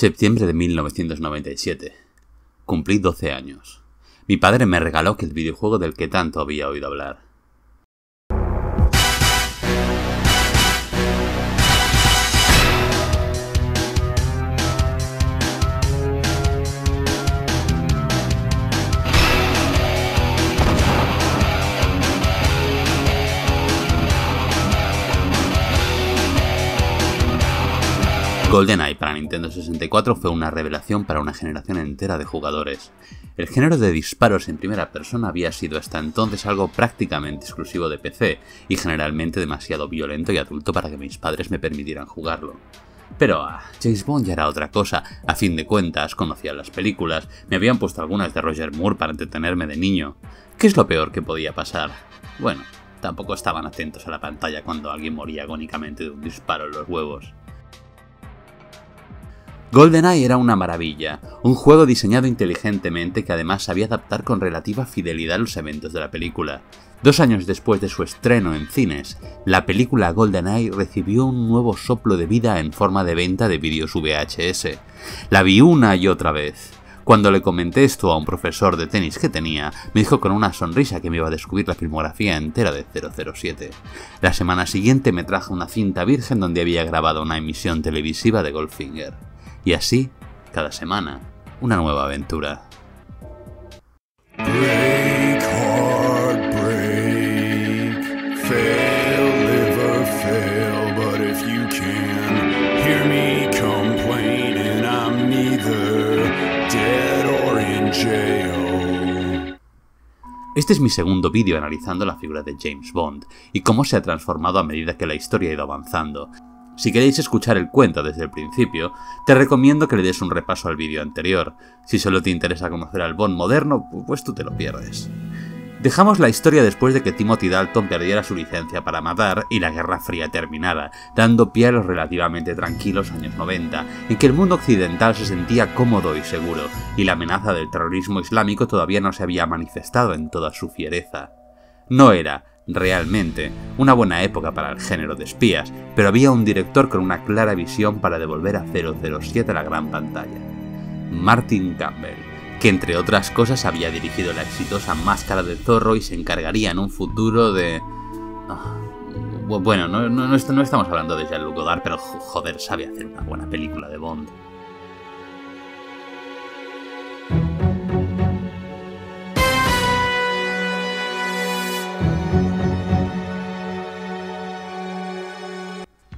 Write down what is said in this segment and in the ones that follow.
Septiembre de 1997. Cumplí 12 años. Mi padre me regaló aquel videojuego del que tanto había oído hablar. GoldenEye para Nintendo 64 fue una revelación para una generación entera de jugadores. El género de disparos en primera persona había sido hasta entonces algo prácticamente exclusivo de PC y generalmente demasiado violento y adulto para que mis padres me permitieran jugarlo. Pero ah, James Bond ya era otra cosa, a fin de cuentas conocía las películas, me habían puesto algunas de Roger Moore para entretenerme de niño. ¿Qué es lo peor que podía pasar? Bueno, tampoco estaban atentos a la pantalla cuando alguien moría agónicamente de un disparo en los huevos. GoldenEye era una maravilla, un juego diseñado inteligentemente que además sabía adaptar con relativa fidelidad los eventos de la película. Dos años después de su estreno en cines, la película GoldenEye recibió un nuevo soplo de vida en forma de venta de vídeos VHS. La vi una y otra vez. Cuando le comenté esto a un profesor de tenis que tenía, me dijo con una sonrisa que me iba a descubrir la filmografía entera de 007. La semana siguiente me trajo una cinta virgen donde había grabado una emisión televisiva de Goldfinger. Y así, cada semana, una nueva aventura. Este es mi segundo vídeo analizando la figura de James Bond y cómo se ha transformado a medida que la historia ha ido avanzando, si queréis escuchar el cuento desde el principio, te recomiendo que le des un repaso al vídeo anterior. Si solo te interesa conocer al Bond moderno, pues tú te lo pierdes. Dejamos la historia después de que Timothy Dalton perdiera su licencia para matar y la Guerra Fría terminara, dando pie a los relativamente tranquilos años 90, en que el mundo occidental se sentía cómodo y seguro, y la amenaza del terrorismo islámico todavía no se había manifestado en toda su fiereza. No era, realmente una buena época para el género de espías, pero había un director con una clara visión para devolver a 007 a la gran pantalla. Martin Campbell, que entre otras cosas había dirigido la exitosa Máscara de Zorro y se encargaría en un futuro de... Ah, bueno, no, no, estamos hablando de Jean-Luc Godard, pero joder, sabe hacer una buena película de Bond.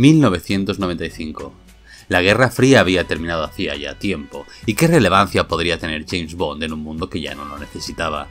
1995. La Guerra Fría había terminado hacía ya tiempo, y qué relevancia podría tener James Bond en un mundo que ya no lo necesitaba.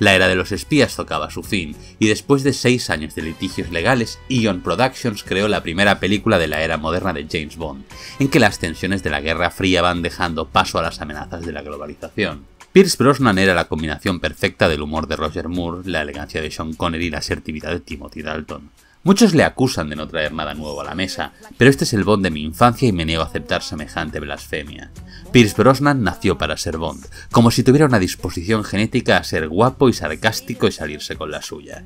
La era de los espías tocaba su fin, y después de seis años de litigios legales, Eon Productions creó la primera película de la era moderna de James Bond, en que las tensiones de la Guerra Fría van dejando paso a las amenazas de la globalización. Pierce Brosnan era la combinación perfecta del humor de Roger Moore, la elegancia de Sean Connery y la asertividad de Timothy Dalton. Muchos le acusan de no traer nada nuevo a la mesa, pero este es el Bond de mi infancia y me niego a aceptar semejante blasfemia. Pierce Brosnan nació para ser Bond, como si tuviera una disposición genética a ser guapo y sarcástico y salirse con la suya.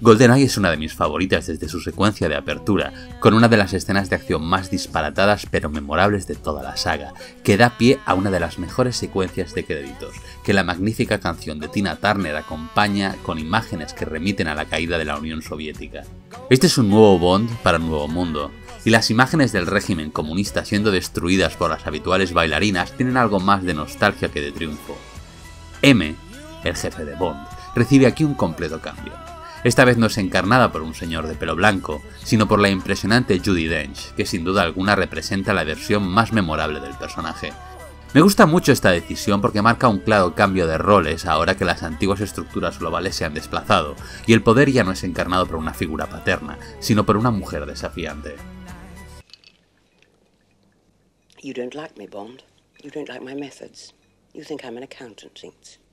GoldenEye es una de mis favoritas desde su secuencia de apertura, con una de las escenas de acción más disparatadas pero memorables de toda la saga, que da pie a una de las mejores secuencias de créditos, que la magnífica canción de Tina Turner acompaña con imágenes que remiten a la caída de la Unión Soviética. Este es un nuevo Bond para un nuevo mundo, y las imágenes del régimen comunista siendo destruidas por las habituales bailarinas tienen algo más de nostalgia que de triunfo. M, el jefe de Bond, recibe aquí un completo cambio. Esta vez no es encarnada por un señor de pelo blanco, sino por la impresionante Judy Dench, que sin duda alguna representa la versión más memorable del personaje. Me gusta mucho esta decisión porque marca un claro cambio de roles ahora que las antiguas estructuras globales se han desplazado, y el poder ya no es encarnado por una figura paterna, sino por una mujer desafiante. You don't like me, Bond. You don't like my methods. You think I'm an accountant,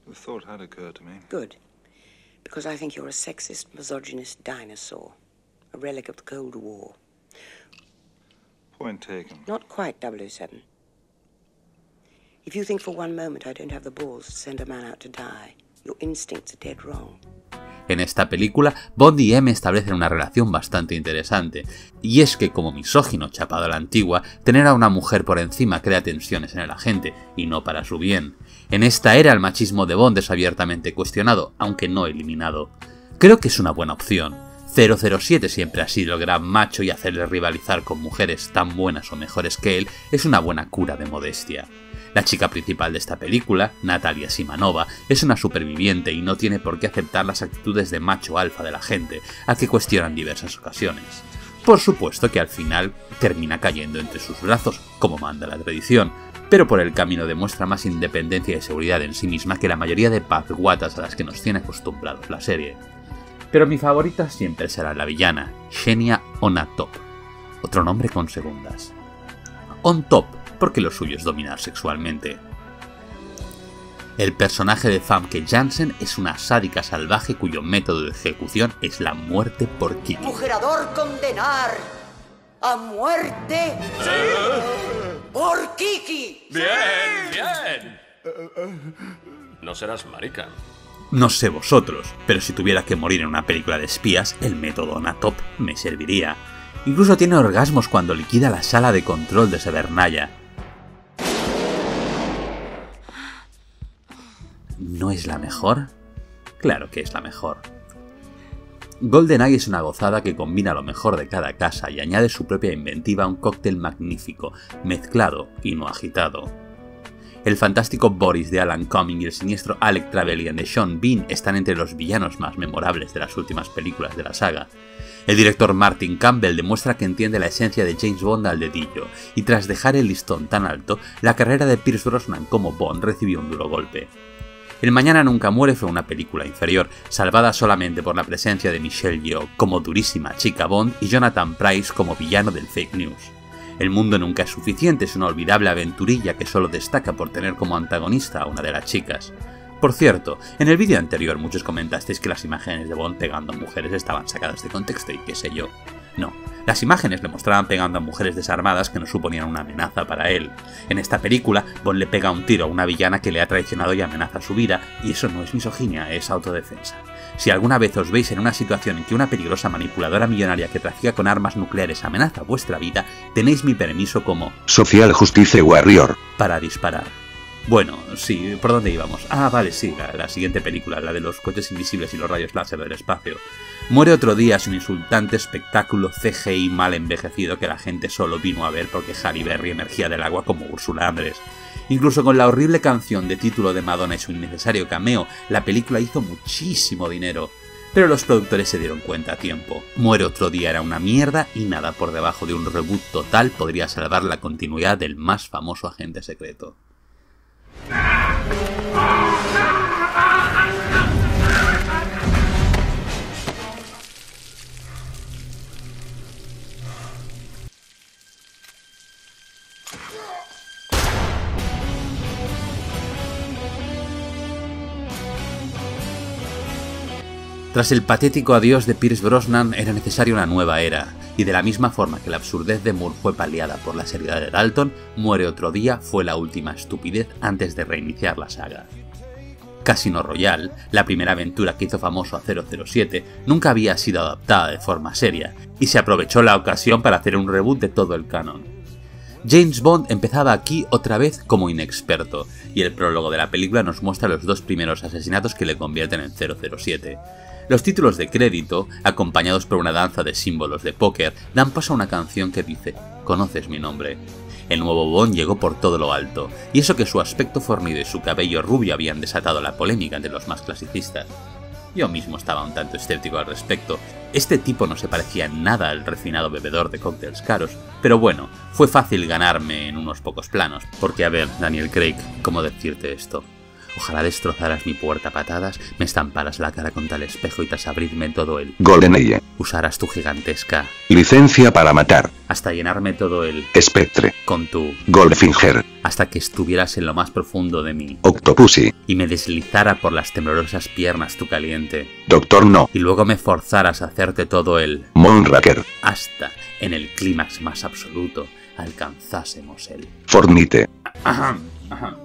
The thought had occurred to me. Good. Because I think you're a sexist, misogynist dinosaur. A relic of the Cold War. Point taken. Not quite, 007. If you think for one moment I don't have the balls to send a man out to die, your instincts are dead wrong. En esta película, Bond y M establecen una relación bastante interesante, y es que como misógino chapado a la antigua, tener a una mujer por encima crea tensiones en el agente, y no para su bien. En esta era el machismo de Bond es abiertamente cuestionado, aunque no eliminado. Creo que es una buena opción. 007 siempre ha sido el gran macho y hacerle rivalizar con mujeres tan buenas o mejores que él es una buena cura de modestia. La chica principal de esta película, Natalia Simanova, es una superviviente y no tiene por qué aceptar las actitudes de macho alfa de la gente, a que cuestionan diversas ocasiones. Por supuesto que al final termina cayendo entre sus brazos, como manda la tradición, pero por el camino demuestra más independencia y seguridad en sí misma que la mayoría de pazguatas a las que nos tiene acostumbrados la serie. Pero mi favorita siempre será la villana, Xenia Onatop, otro nombre con segundas. On top porque lo suyo es dominar sexualmente. El personaje de Famke Janssen es una sádica salvaje cuyo método de ejecución es la muerte por Kiki. Mujerador condenar a muerte por Kiki. Bien, bien. No serás marica. No sé vosotros, pero si tuviera que morir en una película de espías, el método Natop me serviría. Incluso tiene orgasmos cuando liquida la sala de control de Severnaya. ¿No es la mejor? Claro que es la mejor. GoldenEye es una gozada que combina lo mejor de cada casa y añade su propia inventiva a un cóctel magnífico, mezclado y no agitado. El fantástico Boris de Alan Cumming y el siniestro Alec Trevelyan de Sean Bean están entre los villanos más memorables de las últimas películas de la saga. El director Martin Campbell demuestra que entiende la esencia de James Bond al dedillo, y tras dejar el listón tan alto, la carrera de Pierce Brosnan como Bond recibió un duro golpe. El Mañana Nunca Muere fue una película inferior, salvada solamente por la presencia de Michelle Yeoh como durísima chica Bond y Jonathan Price como villano del fake news. El mundo nunca es suficiente es una olvidable aventurilla que solo destaca por tener como antagonista a una de las chicas. Por cierto, en el vídeo anterior muchos comentasteis que las imágenes de Bond pegando mujeres estaban sacadas de contexto y qué sé yo. No, las imágenes le mostraban pegando a mujeres desarmadas que no suponían una amenaza para él. En esta película, Bond le pega un tiro a una villana que le ha traicionado y amenaza su vida, y eso no es misoginia, es autodefensa. Si alguna vez os veis en una situación en que una peligrosa manipuladora millonaria que trafica con armas nucleares amenaza vuestra vida, tenéis mi permiso como Social Justice Warrior para disparar. Bueno, sí, ¿por dónde íbamos? Ah, vale, sí, la, siguiente película, la de los coches invisibles y los rayos láser del espacio. Muere otro día sin insultante espectáculo CGI mal envejecido que la gente solo vino a ver porque Harry Berry emergía del agua como Úrsula Andrés. Incluso con la horrible canción de título de Madonna y su innecesario cameo, la película hizo muchísimo dinero. Pero los productores se dieron cuenta a tiempo. Muere otro día era una mierda y nada por debajo de un reboot total podría salvar la continuidad del más famoso agente secreto. Ah! Tras el patético adiós de Pierce Brosnan era necesaria una nueva era, y de la misma forma que la absurdez de Moore fue paliada por la seriedad de Dalton, Muere otro día fue la última estupidez antes de reiniciar la saga. Casino Royale, la primera aventura que hizo famoso a 007, nunca había sido adaptada de forma seria, y se aprovechó la ocasión para hacer un reboot de todo el canon. James Bond empezaba aquí otra vez como inexperto, y el prólogo de la película nos muestra los dos primeros asesinatos que le convierten en 007. Los títulos de crédito, acompañados por una danza de símbolos de póker, dan paso a una canción que dice, Conoces mi nombre. El nuevo Bond llegó por todo lo alto, y eso que su aspecto fornido y su cabello rubio habían desatado la polémica entre los más clasicistas. Yo mismo estaba un tanto escéptico al respecto. Este tipo no se parecía nada al refinado bebedor de cócteles caros, pero bueno, fue fácil ganarme en unos pocos planos, porque a ver, Daniel Craig, ¿cómo decirte esto? Ojalá destrozaras mi puerta a patadas, me estamparas la cara contra el espejo y tras abrirme todo el... GoldenEye. Usaras tu gigantesca... Licencia para matar. Hasta llenarme todo el... Spectre. Con tu... Goldfinger. Hasta que estuvieras en lo más profundo de mí. Octopussy. Y me deslizara por las temblorosas piernas tu caliente. Doctor No. Y luego me forzaras a hacerte todo el... Moonraker. Hasta, en el clímax más absoluto, alcanzásemos el... Fornite. Ajá, ajá.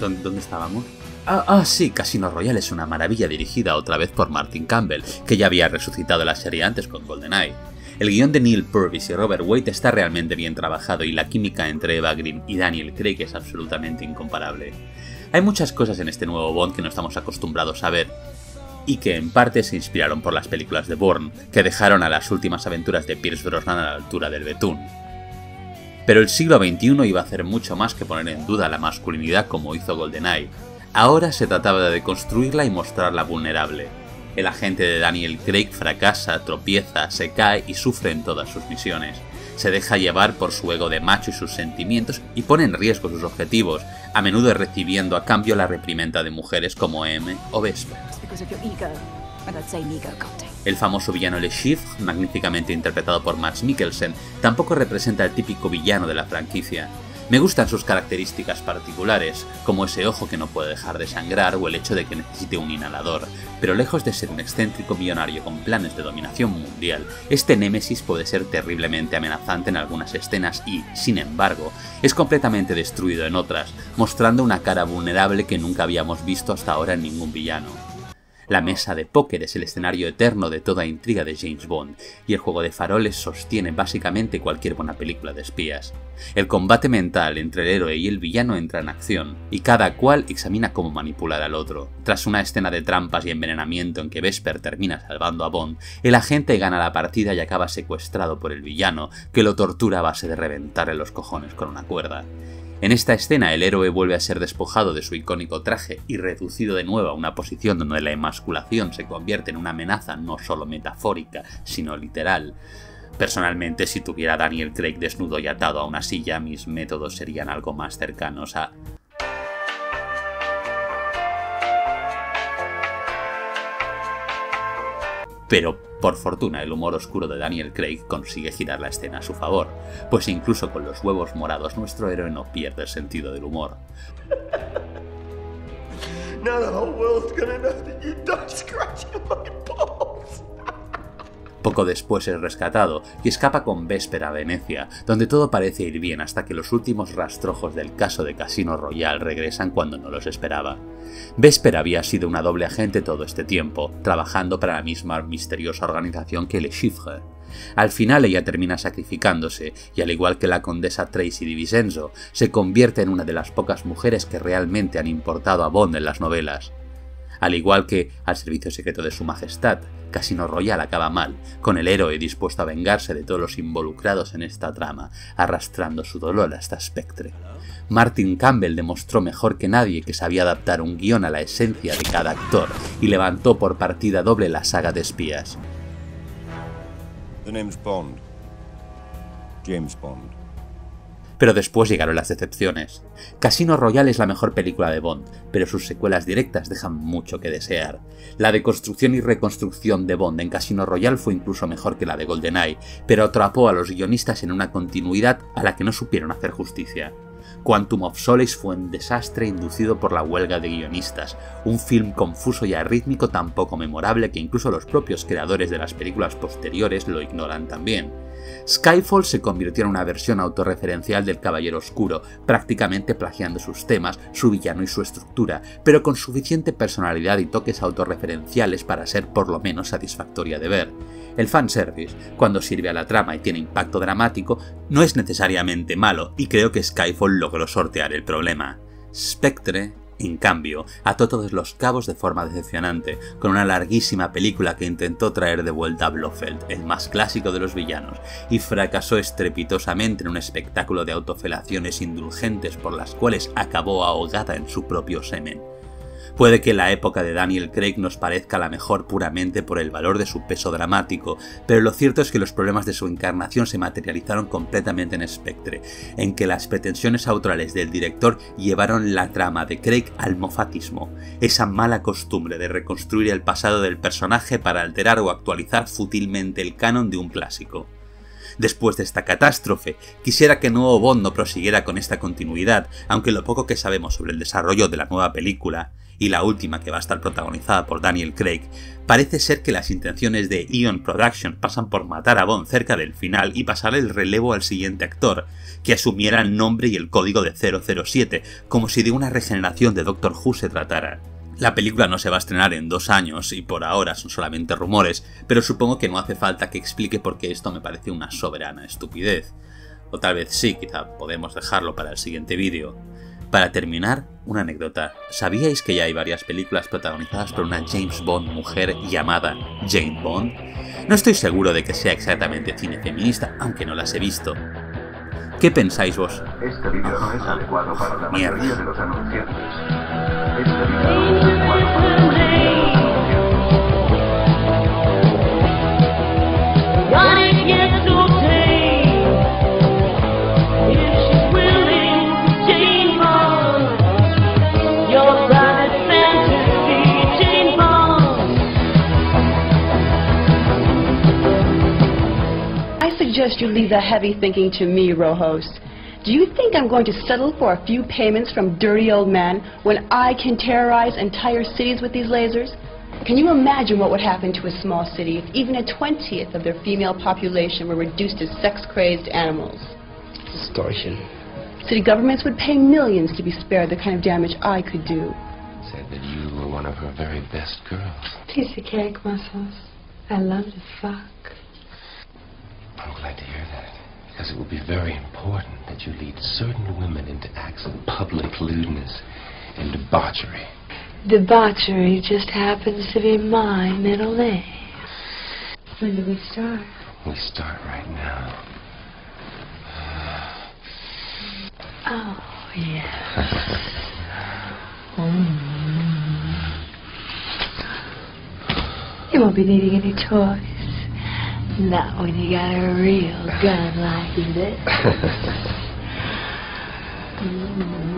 ¿Dónde, ¿Dónde, estábamos? Ah, ah, sí, Casino Royale es una maravilla dirigida otra vez por Martin Campbell, que ya había resucitado la serie antes con GoldenEye. El guion de Neil Purvis y Robert Waite está realmente bien trabajado y la química entre Eva Green y Daniel Craig es absolutamente incomparable. Hay muchas cosas en este nuevo Bond que no estamos acostumbrados a ver, y que en parte se inspiraron por las películas de Bourne, que dejaron a las últimas aventuras de Pierce Brosnan a la altura del betún. Pero el siglo XXI iba a hacer mucho más que poner en duda la masculinidad como hizo GoldenEye. Ahora se trataba de construirla y mostrarla vulnerable. El agente de Daniel Craig fracasa, tropieza, se cae y sufre en todas sus misiones se deja llevar por su ego de macho y sus sentimientos y pone en riesgo sus objetivos, a menudo recibiendo a cambio la reprimenda de mujeres como M o Vesper. El famoso villano Le Chiffre, magníficamente interpretado por Max Mikkelsen, tampoco representa el típico villano de la franquicia. Me gustan sus características particulares, como ese ojo que no puede dejar de sangrar o el hecho de que necesite un inhalador, pero lejos de ser un excéntrico millonario con planes de dominación mundial, este Némesis puede ser terriblemente amenazante en algunas escenas y, sin embargo, es completamente destruido en otras, mostrando una cara vulnerable que nunca habíamos visto hasta ahora en ningún villano. La mesa de póker es el escenario eterno de toda intriga de James Bond, y el juego de faroles sostiene básicamente cualquier buena película de espías. El combate mental entre el héroe y el villano entra en acción, y cada cual examina cómo manipular al otro. Tras una escena de trampas y envenenamiento en que Vesper termina salvando a Bond, el agente gana la partida y acaba secuestrado por el villano, que lo tortura a base de reventarle los cojones con una cuerda. En esta escena el héroe vuelve a ser despojado de su icónico traje y reducido de nuevo a una posición donde la emasculación se convierte en una amenaza no solo metafórica, sino literal. Personalmente, si tuviera a Daniel Craig desnudo y atado a una silla, mis métodos serían algo más cercanos a... Pero por fortuna, el humor oscuro de Daniel Craig consigue girar la escena a su favor, pues incluso con los huevos morados nuestro héroe no pierde el sentido del humor. Poco después es rescatado y escapa con Véspera a Venecia, donde todo parece ir bien hasta que los últimos rastrojos del caso de Casino Royal regresan cuando no los esperaba. Vesper había sido una doble agente todo este tiempo, trabajando para la misma misteriosa organización que Le Chiffre. Al final ella termina sacrificándose, y al igual que la condesa Tracy Di Vicenzo, se convierte en una de las pocas mujeres que realmente han importado a Bond en las novelas. Al igual que al servicio secreto de su majestad, Casino Royal acaba mal, con el héroe dispuesto a vengarse de todos los involucrados en esta trama, arrastrando su dolor hasta Spectre. Martin Campbell demostró mejor que nadie que sabía adaptar un guion a la esencia de cada actor y levantó por partida doble la saga de espías. Bond. James Bond. Pero después llegaron las decepciones. Casino Royale es la mejor película de Bond, pero sus secuelas directas dejan mucho que desear. La deconstrucción y reconstrucción de Bond en Casino Royale fue incluso mejor que la de GoldenEye, pero atrapó a los guionistas en una continuidad a la que no supieron hacer justicia. Quantum of Solace fue un desastre inducido por la huelga de guionistas, un film confuso y arrítmico tan poco memorable que incluso los propios creadores de las películas posteriores lo ignoran también. Skyfall se convirtió en una versión autorreferencial del Caballero Oscuro, prácticamente plagiando sus temas, su villano y su estructura, pero con suficiente personalidad y toques autorreferenciales para ser por lo menos satisfactoria de ver. El fanservice, cuando sirve a la trama y tiene impacto dramático, no es necesariamente malo, y creo que Skyfall logró sortear el problema. Spectre en cambio, ató todos los cabos de forma decepcionante, con una larguísima película que intentó traer de vuelta a Blofeld, el más clásico de los villanos, y fracasó estrepitosamente en un espectáculo de autofelaciones indulgentes por las cuales acabó ahogada en su propio semen. Puede que la época de Daniel Craig nos parezca la mejor puramente por el valor de su peso dramático, pero lo cierto es que los problemas de su encarnación se materializaron completamente en Spectre, en que las pretensiones autorales del director llevaron la trama de Craig al mofatismo, esa mala costumbre de reconstruir el pasado del personaje para alterar o actualizar fútilmente el canon de un clásico. Después de esta catástrofe, quisiera que Nuevo Bond no prosiguiera con esta continuidad, aunque lo poco que sabemos sobre el desarrollo de la nueva película y la última que va a estar protagonizada por Daniel Craig, parece ser que las intenciones de Eon Productions pasan por matar a Bond cerca del final y pasar el relevo al siguiente actor, que asumiera el nombre y el código de 007, como si de una regeneración de Doctor Who se tratara. La película no se va a estrenar en dos años y por ahora son solamente rumores, pero supongo que no hace falta que explique por qué esto me parece una soberana estupidez. O tal vez sí, quizá podemos dejarlo para el siguiente vídeo. Para terminar, una anécdota. ¿Sabíais que ya hay varias películas protagonizadas por una James Bond mujer llamada Jane Bond? No estoy seguro de que sea exactamente cine feminista, aunque no las he visto. ¿Qué pensáis vos? Este vídeo no es adecuado para la mayoría de los anunciantes. Este vídeo suggest you leave the heavy thinking to me, Rojos. Do you think I'm going to settle for a few payments from dirty old men when I can terrorize entire cities with these lasers? Can you imagine what would happen to a small city if even a twentieth of their female population were reduced to sex-crazed animals? Distortion. City governments would pay millions to be spared the kind of damage I could do. Said that you were one of her very best girls. Piece of cake, muscles. I love to fuck. I'm glad to hear that. Because it will be very important that you lead certain women into acts of public lewdness and debauchery. Debauchery just happens to be my middle name. When do we start? We start right now. Oh, yeah. Mm. You won't be needing any toys. Not when you got a real gun like this. Mm.